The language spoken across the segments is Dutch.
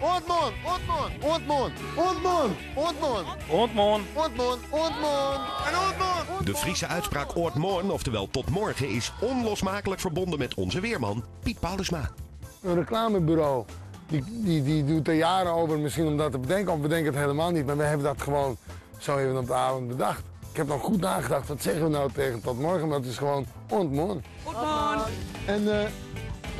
Ontmoen, ontmoen, ontmoen, ontmoen, ontmoen, Ontmoen. ontmoen, ontmoen, en ontmoen. De Friese uitspraak Oortmorgen, oftewel tot morgen, is onlosmakelijk verbonden met onze weerman Piet Paulusma. Een reclamebureau die, die, die doet er jaren over misschien om dat te bedenken. Of bedenken het helemaal niet. Maar we hebben dat gewoon zo even op de avond bedacht. Ik heb nog goed nagedacht. Wat zeggen we nou tegen tot morgen? Maar het is gewoon ontmoen. En eh,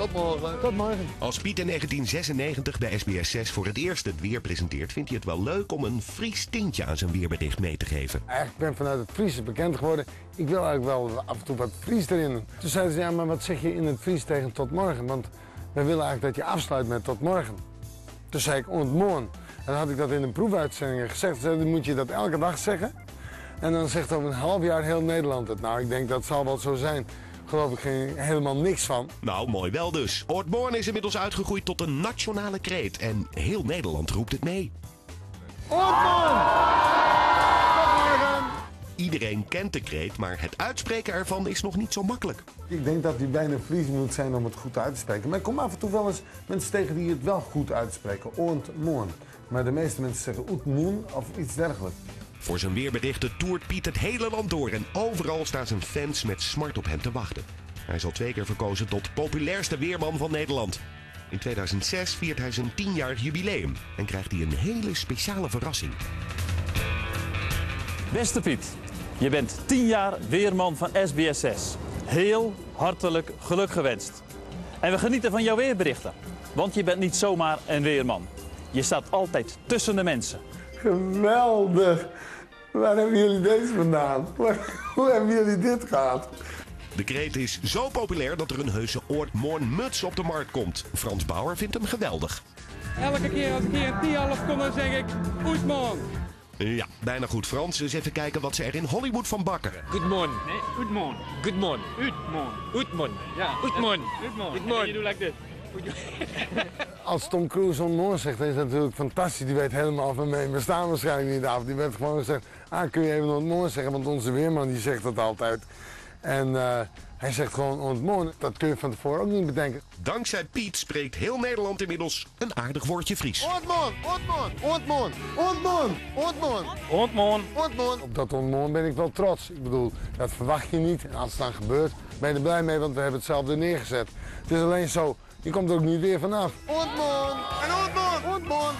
Tot morgen. tot morgen. Als Piet in 1996 bij SBS 6 voor het eerst het weer presenteert, vindt hij het wel leuk om een Fries tintje aan zijn weerbericht mee te geven. Eigenlijk ben ik vanuit het Friese bekend geworden. Ik wil eigenlijk wel af en toe wat Fries erin. Toen zeiden ze, ja, maar wat zeg je in het Fries tegen tot morgen? Want we willen eigenlijk dat je afsluit met tot morgen. Toen zei ik ontmoen. En dan had ik dat in een proefuitzending gezegd. Ze zeiden, moet je dat elke dag zeggen? En dan zegt over een half jaar heel Nederland het. Nou, ik denk dat zal wel zo zijn. Geloof ik geen, helemaal niks van. Nou, mooi wel dus. Oortmorgen is inmiddels uitgegroeid tot een nationale kreet en heel Nederland roept het mee. Iedereen kent de kreet, maar het uitspreken ervan is nog niet zo makkelijk. Ik denk dat die bijna Fries moet zijn om het goed uit te spreken. Maar ik kom af en toe wel eens mensen tegen die het wel goed uitspreken. Ontmoen. Maar de meeste mensen zeggen oetmoen of iets dergelijks. Voor zijn weerberichten toert Piet het hele land door en overal staan zijn fans met smart op hem te wachten. Hij is al twee keer verkozen tot populairste weerman van Nederland. In 2006 viert hij zijn 10-jarig jubileum en krijgt hij een hele speciale verrassing. Beste Piet, je bent 10 jaar weerman van SBS 6. Heel hartelijk geluk gewenst. En we genieten van jouw weerberichten. Want je bent niet zomaar een weerman. Je staat altijd tussen de mensen. Geweldig. Waar hebben jullie deze vandaan? Waar- Hoe hebben jullie dit gehad? De kreet is zo populair dat er een heuse Oortmoorn muts op de markt komt. Frans Bauer vindt hem geweldig. Elke keer als ik hier in Tialf kom, dan zeg ik Goedemorgen. Ja, bijna goed Frans. Eens even kijken wat ze er in Hollywood van bakken. Good morning. Nee. Good morning. Good morning. Ja. Good morning. Good morning. Je doet like dit. Als Tom Cruise ontmoen zegt, is dat natuurlijk fantastisch. Die weet helemaal van mijn bestaan waarschijnlijk niet af. Die werd gewoon gezegd, ah, kun je even ontmoen zeggen? Want onze weerman die zegt dat altijd. En eh, hij zegt gewoon ontmoen. Dat kun je van tevoren ook niet bedenken. Dankzij Piet spreekt heel Nederland inmiddels een aardig woordje Fries. Ontmoen, ontmoen, ontmoen, ontmoen, ontmoen, Ontmoen. ontmoen. Op dat ontmoen ben ik wel trots. Ik bedoel, dat verwacht je niet. En als het dan gebeurt, ben je er blij mee, want we hebben het zelf er neergezet. Het is alleen zo, je komt er ook niet weer vanaf. Ontmoen, en ontmoen, ontmoen.